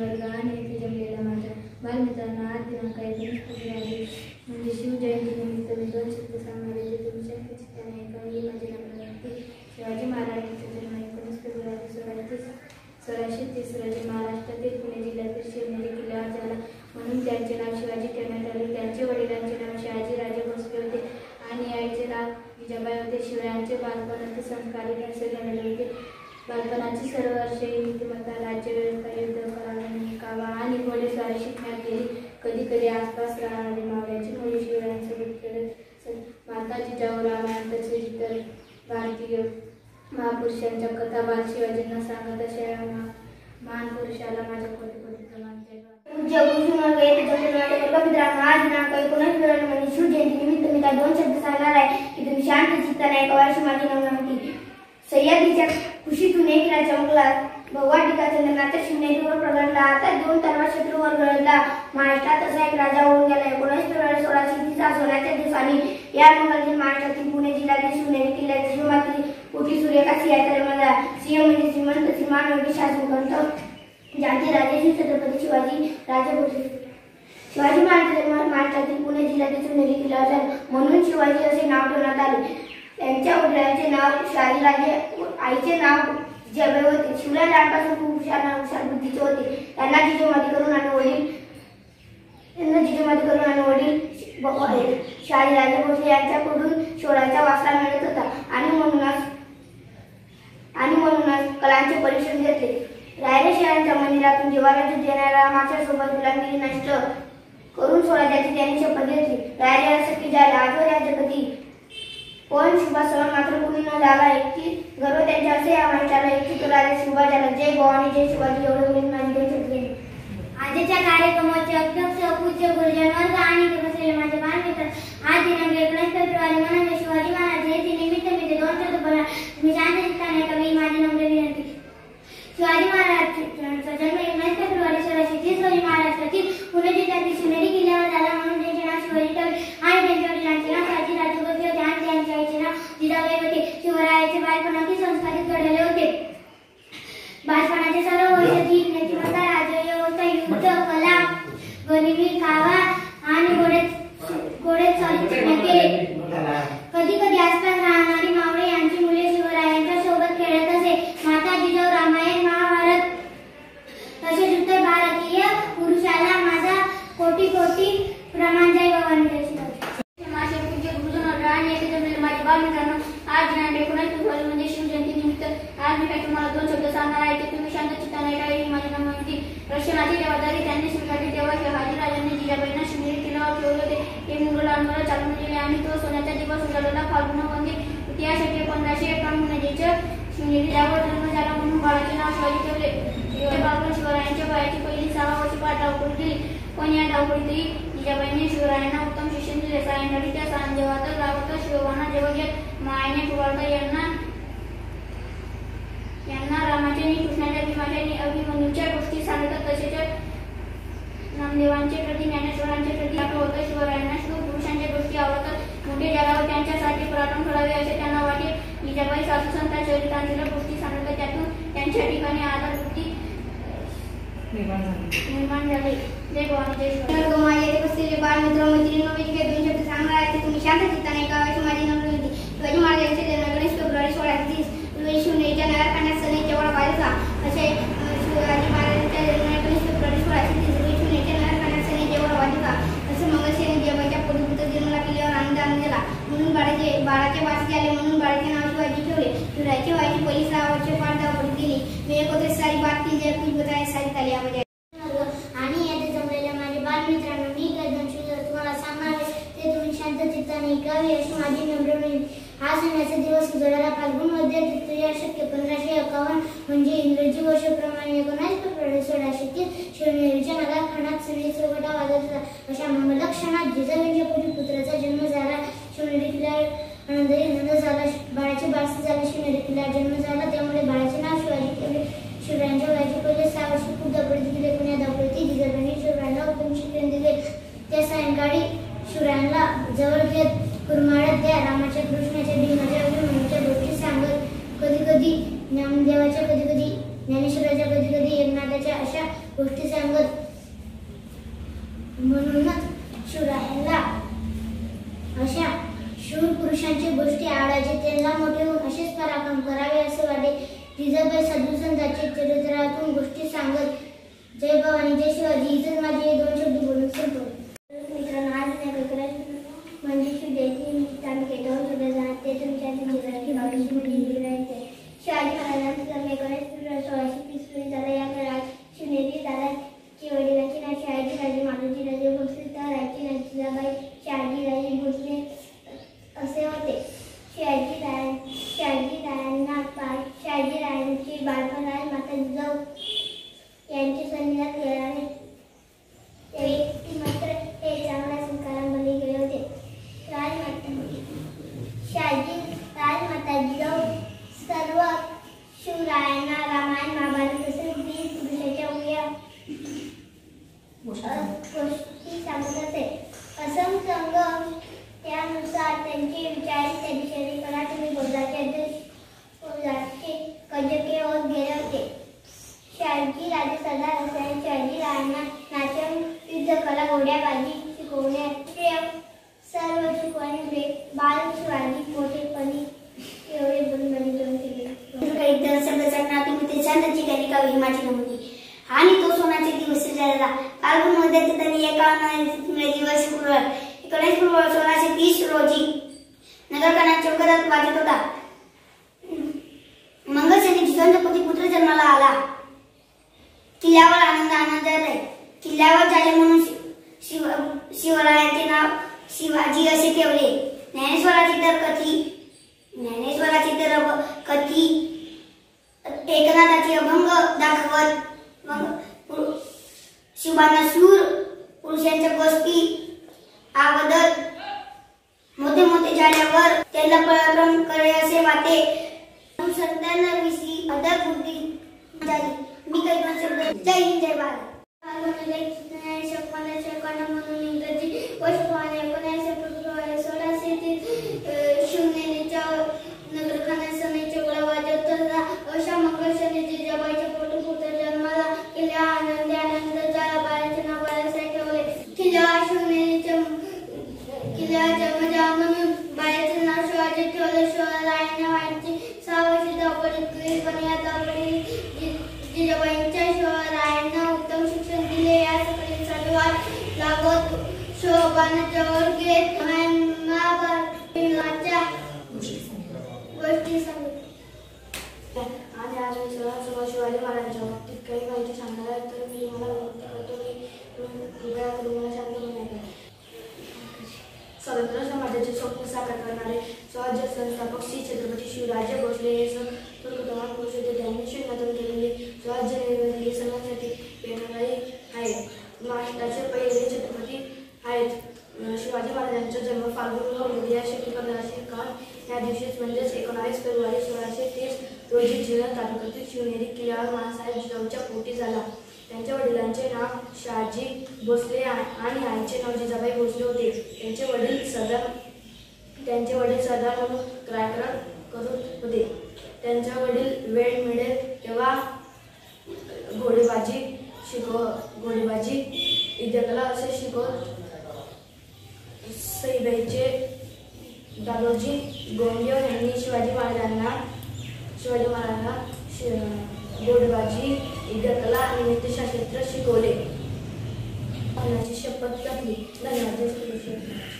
वर्ग आणि येथे जमलेल्या माझ्या बालमित्रांना आज दिनांक एकोणीस फेब्रुवारी म्हणजे शिवजयंतीनिमित्त मी दोन शब्द सांगणार आहे. जे तुमच्या त्याने ऐकावी माझे नाव शिवाजी महाराजांचा जन्म एकोणीस फेब्रुवारी सोळाशे तीस सोळाशे तीस रोजी महाराष्ट्रातील पुणे जिल्ह्यातील शिवनेरी किल्ल्यावर झाला. म्हणून त्यांचे नाव शिवाजी ठेवण्यात आले. त्यांचे वडिलांचे नाव शहाजी राजे भोसले होते आणि आईचे नाव जिजाबाई होते. शिवरायांचे बालपणाचे अति संस्कारी असे होते. बालपणाची सर्व वर्षे पुरुषांच्या कथा बाल शिवाजींना सांगत अशा महान पुरुषाला माझ्या कोटी कोटी आज दिनांक एकोणीस फेब्रुवारी शिवजयंती निमित्त मी दोन शब्द सांगणार आहे की तुम्ही शांत चित्ताने एका माझी नवनवती सह्याद्रीच्या खुशीतून एक राजा भगवा टीका चंद्रनाथ शिवनेरीवर आता दोन तलवार शत्रूवर गळला. महाराष्ट्रात असा एक राजा होऊन गेला. एकोणीस फेब्रुवारी सोळाशे सोन्याच्या दिवसांनी या मंगलजी महाराष्ट्रातील पुणे जिल्ह्यातील शिवनेरी किल्ल्याची शिवमाती पोटी सूर्यकाशी यात्रे मला सिंह म्हणजे श्रीमंत श्रीमान म्हणजे शासन करतो ज्यांचे छत्रपती शिवाजी राजे भोसले शिवाजी महाराज जन्म महाराष्ट्रातील पुणे जिल्ह्यातील शिवनेरी किल्ला म्हणून शिवाजी असे नाव ठेवण्यात आले. त्यांच्या वडिलांचे नाव शहाजीराजे आईचे नाव जबे होते. शिवराय लहानपासून खूप हुशार हुशार बुद्धीचे होते. त्यांना जिजोमाती करून आणि वडील त्यांना जिजोमाती करून आणि वडील शहाजीराजे भोसले यांच्याकडून शोराचा वासला मिळत होता. आणि म्हणूनच म्हणूनच परीक्षण घेतले. रायरे शहरांच्या मंदिरातून जीवाला देणाऱ्या रामाच्या सोबत गुलामगिरी नष्ट करून स्वराज्याची त्यांनी शपथ घेतली. रायरे असं की झाले आजवर या जगती कोण शुभा सण मात्र कुणी न झाला. एकटी गर्व त्यांच्या असे आव्हान माहितीला एकटी तो राजा शिवा झाला जय भवानी जय शिवाजी एवढे बोलून माझी काही शब्द आजच्या कार्यक्रमाचे अध्यक्ष पूज्य गुरुजन वर्ग आणि माझे बाल मित्र आज दिनांक एकोणीस फेब्रुवारी म्हणून शिवाजी महाराज जयंती निमित्त मी ते दोन शब्द बोला मी शांत चित्ताने कवी माझी नम्र विनंती शिवाजी महाराजांचा जन्म एकोणीस फेब्रुवारी सोळाशे तीस रोजी महाराष्ट्रातील पुणे जिल्ह्यातील शिवनेरी किल्ल्यावर झाला म्हणून त्यांचे नाव शिवाजी ठेवले आणि त्यांच्या वडिलांचे नाव शहाजी राजे भोसले होते आणि त्यांच्या आईचे नाव जिजाबाई होते शिवरायाचे बालपण अति संस्कारित घडले होते बालपणाचे सर्व वर्ष ती नीतिमत्ता राज्य व्यवस्था युद्ध कला गरिबी कावा आणि घोडे घोडे चालू केले कधी कधी आसपास राहणारी मावळे यांची मुले शिवरायांच्या सोबत खेळत असे माता जिजाऊ रामायण महाभारत तसेच उत्तर भारतीय पुरुषाला माझा कोटी कोटी प्रमाण जय भवानी जय शिवाजी माझे पूज्य गुरुजन आणि येथे जमलेले माझे बालमित्रांनो आज दिनांक एकोणीस फेब्रुवारी म्हणजे शिवजयंती निमित्त आज मी काही तुम्हाला दोन शब्द सांगणार आहे ते तुम्ही शांत चित्ताने ऐकावे ही माझी नम्र रक्षणाची जबाबदारी त्यांनी स्वीकारली तेव्हा शहाजीराजांनी जिजाबाईंना शिवनेरी किल्ल्यावर ठेवले होते परंपरा चालून गेले आणि तो सोन्याचा दिवस उजाडला फाल्गुन म्हणजे इतिहास शके पंधराशे एकावन्नच्या शिवनेरी किल्ल्यावर जन्म झाला म्हणून बाळाचे नाव शिवाजी ठेवले. बाबा शिवरायांच्या वयाची पहिली सहा वर्षी पाठ धावपळ केली पण या धावपळीतही जिजाबाईने शिवरायांना उत्तम शिक्षण दिले. सायंकाळी त्या सांजेवात गावात शिवबांना जेव्हा घेत मायाने कुवाळकर यांना यांना रामाच्या आणि कृष्णाच्या भीमाच्या आणि अभिमन्यूच्या गोष्टी सांगतात. तसेच नामदेवांचे प्रति ज्ञानेश्वरांचे प्रति होतं शिवरायांना शिवपुरुषांच्या गोष्टी आवडतात. मोठे जगावर त्यांच्यासाठी पराक्रम करावे असे त्यांना वाटे जिजाबाई सासू संता चरित्रांच्या गोष्टी सांगतात त्यातून त्यांच्या ठिकाणी आधारवृत्ती निर्माण झाले. जय भवानी जय वर्ग माझे येथे बसलेले बालमित्र मैत्रिणी मी काही दोन शब्द सांगणार आहे ते तुम्ही शांत चित्ताने एका वर्षी माझी नम्र विनंती शिवाजी जन्म गणेश फेब्रुवारी सोळाशे तीस रोजी शिवनेरीच्या नगरखान्यात सनी जेवढा बालका असे अं, शिवाजी महाराजांच्या जन्म एकोणीस फेब्रुवारी सोळाशे तीस रोजी शिवनेरीच्या नगरखान्यात सनी जेवढा बालिका असे मंगलसेनी जेवाच्या पुरुपुत्र जन्मला किल्ल्यावर आनंद आनंद झाला म्हणून बाळाचे बाळाचे वासी झाले म्हणून बाळाचे नाव शिवाजी ठेवले शिवरायाची व्हायची पहिली सहा वर्षे पाठ धावपळ केली मी एकोणतीस साली बात की जय कुछ बताए सारी तालिया आणि येथे जमलेल्या माझ्या बालमित्रांनो मी काही दोन तुम्हाला सांगणार ते तुम्ही शांत चित्ताने ऐकावे अशी माझी नम्र विनंती. हा सणाचा दिवस उजळाला फाल्गुनमध्ये तृतीया शक्य पंधराशे एकावन्न म्हणजे इंग्रजी वर्षाप्रमाणे एकोणीस फेब्रुवारी सोळाशे तीस शिवनेरीच्या नगरखानात सणी चौकटा वाजत होता अशा मंगलक्षणात जिजाबाईंच्या पुढील पुत्राचा जन्म झाला शिवनेरी किल्ल्यावर आनंदही आनंद झाला बाळाचे बारसे झाले शिवनेरी किल्ल्यावर जन्म झाला त्यामुळे बाळाचे नाव शिवाजी ठेवले शिवरायांच्या वयाचे पहिले सहा वर्ष खूप धावपळीत गेले पण या धावपळीत जिजाबाईंनी शिवरायांना उत्तम शिक्षण दिले त्या सायंकाळी शिवरायांना जवळ घेत कुरमाळत त्या रामाच्या कृष्णाच्या भीमाच्या अभिमन्यूच्या गोष्टी सांगत कधी कधी ज्ञानदेवाच्या कधी कधी ज्ञानेश्वराच्या कधी कधी एकनाथाच्या अशा गोष्टी सांगत. म्हणूनच शिवरायाला अशा शूर पुरुषांची गोष्टी आवडायचे. त्यांना मोठे होऊन असेच पराक्रम करावे असे वाटे. जिजाबाई साधू संतांचे चरित्रातून गोष्टी सांगत जय भवानी जय शिवाजी इथेच माझे दोन शब्द बोलून संपवले मित्रांनो आज नाही कल्पना म्हणजे शिवजयंती निमित्त आम्ही केटवून सुद्धा जाणार ते तुमच्या जिल्ह्याची बावीस मुली राहायचे शिवाजी महाराजांचा जन्म एकोणीस फेब्रुवारी सोळाशे तीस रोजी झाला या काळात शिवनेरी दादाची वडिलांची नाव शहाजी राजे माधवजी राजे भोसले तर रायची नाव जिजाबाई शहाजी राजे भोसले असे होते शहाजी राय शहाजी रायांना पा- शहाजी रायांचे बालपण राजमाता जिजाऊ यांचे सन्निधान केल्याने ते व्यक्तिमत्व हे चांगल्या संस्कारांमध्ये गेले होते राजमाता शहाजी राजमाता जिजाऊ सर्व शिवरायांना रामायण महाभारत तसेच वीर पुरुषाच्या उया गोष्टी सांगत असे असंसंग त्यानुसार त्यांचे विचार त्या करा तुम्ही बोधाचे अध्यक्ष कजके होत गेले होते. शहाजी राजे सरदार असल्याने शहाजी रायांना नाट्यम युद्ध कला घोड्याबाजी शिकवण्याचे सर्व शिकवणे बाल शिवाजी मोठेपणी एवढे बोलून बलिदान केले. काही शब्दाच्या तुम्ही शांतची कलिका माझी नमुनी आणि तो सोनाचे दिवस झाला फाल्गुनमध्ये त्यांनी एकावन्न दिवस शुक्रवार गणेश सोळाशे तीस रोजी नगरकाना चौकदात वाजत होता. मंगळशनी जिवंतपती पुत्र जन्माला आला. किल्ल्यावर आनंद आनंद झाले किल्ल्यावर झाले म्हणून शिव- शिवरायाचे नाव शिवाजी असे ठेवले. ज्ञानेश्वराची तर कथी ज्ञानेश्वराची तर कथी एकनाथाची अभंग दाखवत मग शिवांना पुरुषांच्या गोष्टी आवडत मोठे मोठे झाल्यावर त्यांना पराक्रम करे असे वाटे. संतांना विसरी अदर बुद्धी झाली मी काही दोन शब्द जय हिंद जय भारत. म्हणून इंग्रजी सोळाशे ते शिवनेरीच्या नगरखान्यात सणीचे गोळा वाजत होता अशा मंगळ शनी जिजाबाईच्या पोटपुत्र जन्माला किल्ला आनंदी आनंद झाला बाळाचे नाव बाळासाहेब ठेवले किल्ला शिवनेरीच्या किल्ला जन्मजा म्हणून बाळाचे नाव शिवाजी ठेवले शिवरायांना वाईची सहा वर्षी धावपळीत गेली पण या धावपळीत जि- जिजाबाईंच्या शिवरायांना उत्तम शिक्षण दिले या सगळे सर्वात लागत शोभाने जवळ घेत महाभारताच्या गोष्टी सांगितल्या आणि आज मी शिवाजी महाराजांच्या बाबतीत काही माहिती सांगणार आहे तर मी विनंती करतो की तुम्ही कृपया मला शांतपणे स्वतंत्र समाजाचे स्वप्न साकार करणारे स्वराज्य संस्थापक श्री छत्रपती शिवराजे भोसले हे स- तुर्कतमान पुरुष होते त्यांनी शून्यातून केलेले स्वराज्य निर्मिती हे सर्वांसाठी प्रेरणादायी आहेत. महाराष्ट्राचे पहिले छत्रपती आहेत. शिवाजी महाराजांचा जन्म फाल्गुनमध्ये या शेती पंधराशे एकावन्न. या दिवशीच म्हणजेच एकोणावीस फेब्रुवारी सोळाशे तीस रोजी जिल्हा तालुक्यातील शिवनेरी किल्ल्यावर महासाहेब जिजाऊच्या पोटी झाला. त्यांच्या वडिलांचे नाव शहाजी भोसले आणि आईचे नाव जिजाबाई भोसले होते. त्यांचे वडील सदा त्यांचे वडील सदा म्हणून क्रायक्रम करत होते. त्यांच्या वडील वेळ मिळेल तेव्हा घोडेबाजी शिकव घोडेबाजी युद्धकला असे शिकवत सईबाईचे दादोजी गोंदिया यांनी शिवाजी महाराजांना शिवाजी महाराजांना शि- घोडेबाजी युद्धकला आणि नृत्यशास्त्र शिकवले. शपथ घातली. धन्यवाद.